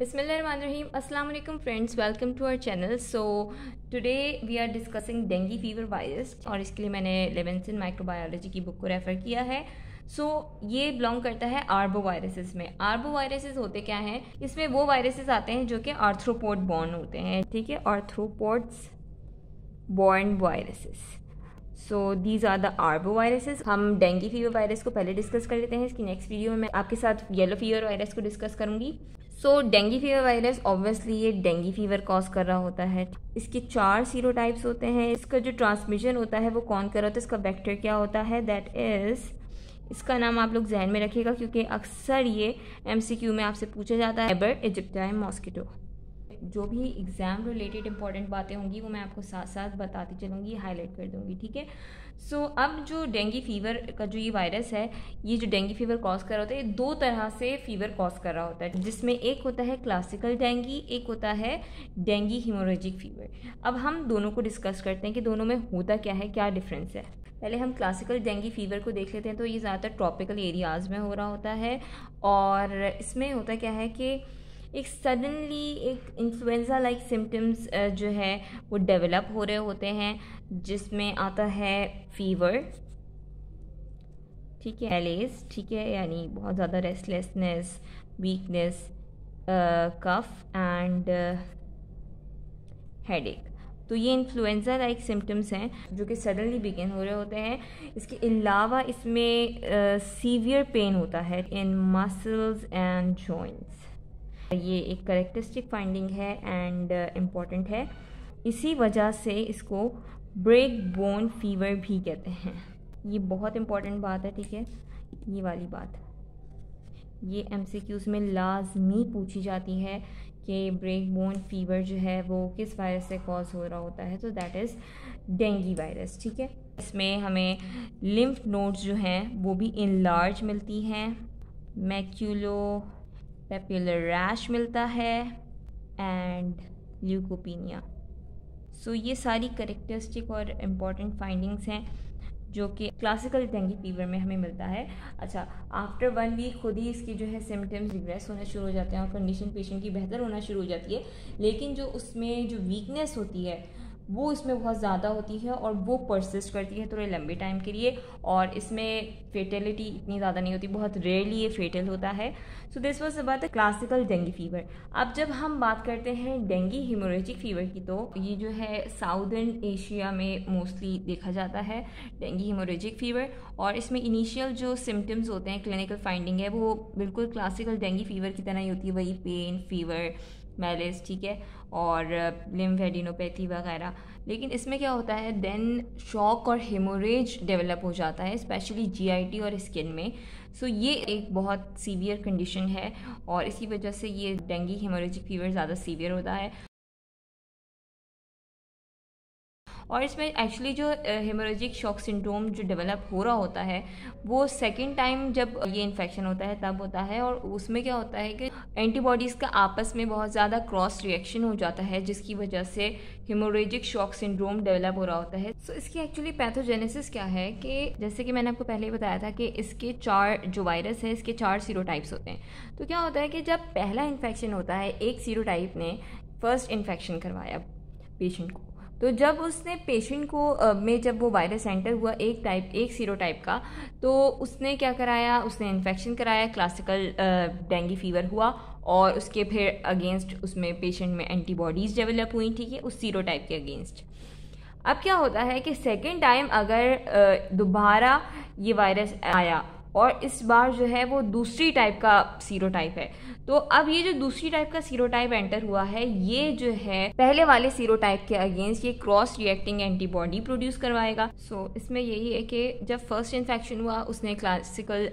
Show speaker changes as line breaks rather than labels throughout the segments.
Bismillahirrahmanirrahim. Assalamu friends. Welcome to our channel. So today we are discussing dengue fever virus और इसके लिए मैंने Levinson microbiology की book को रेफ़र किया है। सो so, ये बिलोंग करता है आर्बो वायरसेस में। आर्बो वायरसेस होते क्या हैं? इसमें वो वायरसेस आते हैं जो कि आर्थ्रोपोड बॉर्न होते हैं। ठीक है? Arthropods borne viruses so these are the arbo viruses हम डेंगी फीवर वायरस को पहले डिस्कस कर लेते हैं। इसकी नेक्स्ट वीडियो में मैं आपके साथ येलो फीवर वायरस को डिस्कस करूँगी। So dengue fever virus obviously ये डेंगी फीवर कॉज कर रहा होता है। इसके चार सीरो टाइप्स होते हैं। इसका जो ट्रांसमिशन होता है, वो कौन कर रहा होता है? इसका वेक्टर क्या होता है? दैट इज़ इसका नाम आप लोग जहन में रखिएगा, क्योंकि अक्सर ये एमसीक्यू में आपसे पूछा जाता है। एबर इजिप्टाइम मॉस्किटो जो भी एग्ज़ाम रिलेटेड इंपॉर्टेंट बातें होंगी वो मैं आपको साथ साथ बताती चलूँगी हाईलाइट कर दूँगी ठीक है? सो so, अब जो डेंगी फीवर का जो ये वायरस है ये जो डेंगी फीवर कॉज कर रहा होता है ये दो तरह से फीवर कॉज कर रहा होता है। जिसमें एक होता है क्लासिकल डेंगी एक होता है डेंगी हीमोरेजिक फीवर अब हम दोनों को डिस्कस करते हैं कि दोनों में होता क्या है क्या डिफरेंस है। पहले हम क्लासिकल डेंगी फीवर को देख लेते हैं तो ये ज़्यादातर ट्रॉपिकल एरियाज़ में हो रहा होता है और इसमें होता क्या है कि एक सडनली एक इन्फ्लुएंज़ा लाइक सिम्टम्स जो है, वो डेवलप हो रहे होते हैं, जिसमें आता है फीवर ठीक है एलेस ठीक है, यानी बहुत ज़्यादा restlessness weakness cough and headache तो ये इन्फ्लुएंज़ा लाइक सिम्टम्स हैं, जो कि सडनली बिगिन हो रहे होते हैं. इसके अलावा इसमें सीवियर पेन होता है इन मसल्स एंड जॉइंट्स ये एक करेक्टरिस्टिक फाइंडिंग है एंड इंपॉर्टेंट uh, है। इसी वजह से इसको ब्रेक बोन फीवर भी कहते हैं। ये बहुत इंपॉर्टेंट बात है ठीक है? ये वाली बात। ये एम में लाजमी पूछी जाती है कि ब्रेक बोन फीवर जो है वो किस वायरस से कॉज हो रहा होता है। तो दैट इज़ डेंगी वायरस ठीक है? इसमें हमें लिम्फ नोड्स जो हैं वो भी इन लार्ज मिलती हैं। मैक्यूलो पेपुलर रैश मिलता है एंड ल्यूकोपीनिया। सो ये सारी करेक्टरिस्टिक और इंपॉर्टेंट फाइंडिंग्स हैं जो कि क्लासिकल डेंगी फीवर में हमें मिलता है। अच्छा आफ्टर वन वीक खुद ही इसकी जो है सिम्टम्स रिग्रेस होना शुरू हो जाते हैं और कंडीशन पेशेंट की बेहतर होना शुरू हो जाती है। लेकिन जो उसमें जो वीकनेस होती है वो इसमें बहुत ज़्यादा होती है और वो परसिस्ट करती है थोड़े लंबे टाइम के लिए और इसमें फेटेलिटी इतनी ज़्यादा नहीं होती, बहुत रेयरली ये फेटल होता है। So this was about the classical dengue fever अब जब हम बात करते हैं डेंगी हिमोरेजिक फीवर की तो ये जो है साउदर्न एशिया में मोस्टली देखा जाता है डेंगी हिमोरेजिक फीवर और इसमें इनिशियल जो सिम्टम्स होते हैं क्लिनिकल फाइंडिंग है, वो बिल्कुल क्लासिकल डेंगी फीवर की तरह ही होती है। वही पेन फीवर मैलिस ठीक है और लिम्फेडिनोपैथी वगैरह। लेकिन इसमें क्या होता है देन शॉक और हेमोरेज डेवलप हो जाता है स्पेशली जीआईटी और स्किन में। सो so, ये एक बहुत सीवियर कंडीशन है और इसी वजह से ये डेंगी हेमोरेजिक फीवर ज़्यादा सीवियर होता है। और इसमें एक्चुअली जो हेमोरेजिक शॉक सिंड्रोम जो डेवलप हो रहा होता है वो सेकेंड टाइम जब ये इन्फेक्शन होता है तब होता है और उसमें क्या होता है कि एंटीबॉडीज़ का आपस में बहुत ज़्यादा क्रॉस रिएक्शन हो जाता है जिसकी वजह से हेमोरेजिक शॉक सिंड्रोम डेवलप हो रहा होता है। सो so, इसकी एक्चुअली पैथोजेनेसिस क्या है कि जैसे कि मैंने आपको पहले ही बताया था कि इसके चार जो वायरस है इसके चार सीरो टाइप्स होते हैं। तो क्या होता है कि जब पहला इन्फेक्शन होता है एक सीरो टाइप ने फ़र्स्ट इन्फेक्शन करवाया पेशेंट को। तो जब उसने पेशेंट को में जब वो वायरस एंटर हुआ एक टाइप एक सीरो टाइप का तो उसने क्या कराया? उसने इन्फेक्शन कराया क्लासिकल डेंगी फीवर हुआ और उसके फिर अगेंस्ट उसमें पेशेंट में एंटीबॉडीज़ डेवलप हुई, ठीक है? उस सीरो टाइप के अगेंस्ट अब क्या होता है कि सेकेंड टाइम अगर दोबारा ये वायरस आया और इस बार जो है वो दूसरी टाइप का सीरो टाइप है। तो अब ये जो दूसरी टाइप का सीरो टाइप एंटर हुआ है ये जो है पहले वाले सीरो टाइप के अगेंस्ट ये क्रॉस रिएक्टिंग एंटीबॉडी प्रोड्यूस करवाएगा। सो so, इसमें यही है कि जब फ़र्स्ट इन्फेक्शन हुआ उसने क्लासिकल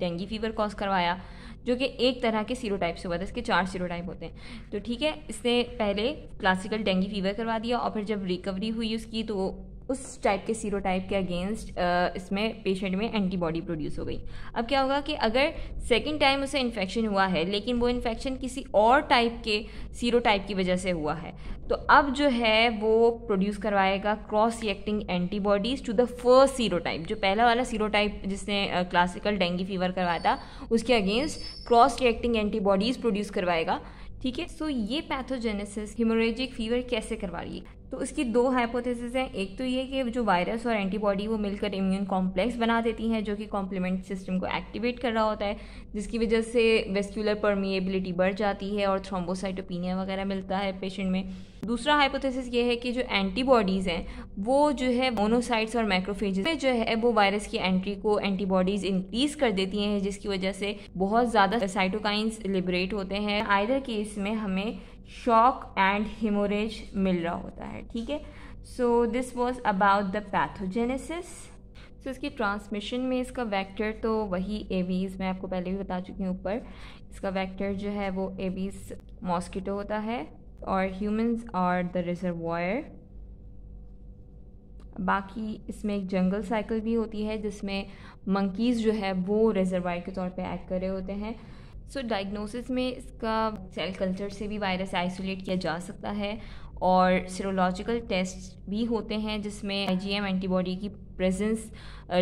डेंगी फीवर कॉज करवाया जो कि एक तरह के सीरो टाइप से हुआ था इसके चार सीरो टाइप होते हैं। तो ठीक है इसने पहले क्लासिकल डेंगी फीवर करवा दिया और फिर जब रिकवरी हुई उसकी तो उस टाइप के सीरो टाइप के अगेंस्ट इसमें पेशेंट में एंटीबॉडी प्रोड्यूस हो गई। अब क्या होगा कि अगर सेकेंड टाइम उसे इन्फेक्शन हुआ है, लेकिन वो इन्फेक्शन किसी और टाइप के सीरो टाइप की वजह से हुआ है तो अब जो है वो प्रोड्यूस करवाएगा cross reacting antibodies to the first sero type जो पहला वाला सीरो टाइप जिसने क्लासिकल डेंगी फीवर करवाया था, उसके against cross reacting antibodies produce करवाएगा। ठीक है? सो ये पैथोजेनेसिस हिमोरेजिक फीवर कैसे करवा रही है? तो इसकी दो हाइपोथेसिस हैं। एक तो ये कि जो वायरस और एंटीबॉडी वो मिलकर इम्यून कॉम्प्लेक्स बना देती हैं, जो कि कॉम्प्लीमेंट सिस्टम को एक्टिवेट कर रहा होता है, जिसकी वजह से वेस्क्यूलर परमिएबिलिटी बढ़ जाती है और थ्रोम्बोसाइटोपिनिया वगैरह मिलता है पेशेंट में। दूसरा हाइपोथेसिस ये है कि जो एंटीबॉडीज़ हैं, वो जो है मोनोसाइट्स और माइक्रोफेजेस जो है, वो वायरस की एंट्री को एंटीबॉडीज़ इंक्रीज कर देती हैं, जिसकी वजह से बहुत ज़्यादा साइटोकाइंस लिबरेट होते हैं। आइदर केस में हमें शॉक एंड हिमोरेज मिल रहा होता है, ठीक है? So this was about the pathogenesis so इसकी ट्रांसमिशन में इसका वेक्टर तो वही एवीज़ मैं आपको पहले भी बता चुकी हूँ ऊपर। इसका वेक्टर जो है वो एवीज़ मॉस्किटो होता है और ह्यूमंस आर द रिजर्वायर बाकी इसमें एक जंगल साइकिल भी होती है, जिसमें मंकीज़ जो है वो रिजर्वायर के तौर पे एक्ट कर रहे होते हैं। सो so, डायग्नोसिस में इसका सेल कल्चर से भी वायरस आइसोलेट किया जा सकता है और सीरोलॉजिकल टेस्ट भी होते हैं जिसमें आईजीएम एंटीबॉडी की प्रेजेंस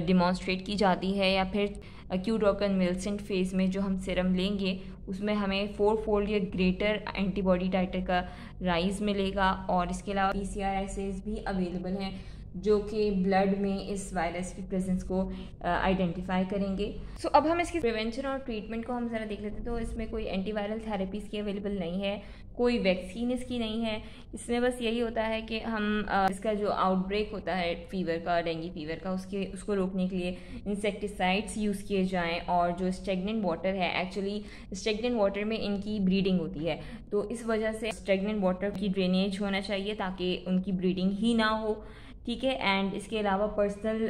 डिमॉन्स्ट्रेट की जाती है या फिर अक्यूट और कन्विल्सेंट फ़ेज़ में जो हम सिरम लेंगे उसमें हमें फोर फोल्ड या ग्रेटर एंटीबॉडी टाइटर का राइज मिलेगा और इसके अलावा पी भी अवेलेबल हैं। जो कि ब्लड में इस वायरस की प्रेजेंस को आइडेंटिफाई करेंगे। सो so, अब हम इसकी प्रिवेंशन और ट्रीटमेंट को हम ज़रा देख लेते हैं। तो इसमें कोई एंटीवायरल थेरेपीज़ की अवेलेबल नहीं है कोई वैक्सीन इसकी नहीं है। इसमें बस यही होता है कि हम इसका जो आउटब्रेक होता है फीवर का डेंगी फीवर का उसके उसको रोकने के लिए इंसेक्टिसाइड्स यूज़ किए जाएँ और जो स्टेगनेंट वाटर है एक्चुअली स्टेगनेंट वाटर में इनकी ब्रीडिंग होती है। तो इस वजह से स्टेगनेंट वाटर की ड्रेनेज होना चाहिए ताकि उनकी ब्रीडिंग ही ना हो। ठीक है? एंड इसके अलावा पर्सनल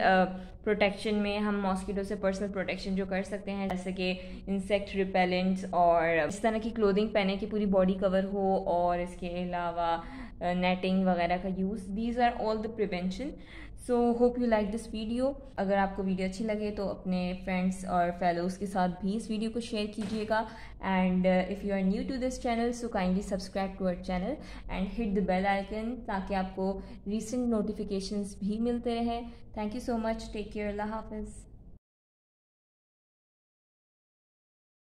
प्रोटेक्शन uh, में हम मॉस्किटो से पर्सनल प्रोटेक्शन जो कर सकते हैं जैसे कि इंसेक्ट रिपेलेंट्स और इस तरह की क्लोथिंग पहने कि पूरी बॉडी कवर हो और इसके अलावा नेटिंग uh, वगैरह का use these are all the prevention so hope you like this video अगर आपको वीडियो अच्छी लगे तो अपने फ्रेंड्स और फेलोज़ के साथ भी इस वीडियो को शेयर कीजिएगा। And if you are new to this channel so kindly subscribe to our channel and hit the bell icon ताकि आपको रिसेंट नोटिफिकेशंस भी मिलते रहें। Thank you so much take care अल्लाह हाफिज़.